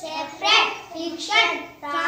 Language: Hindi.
separate fiction from fact.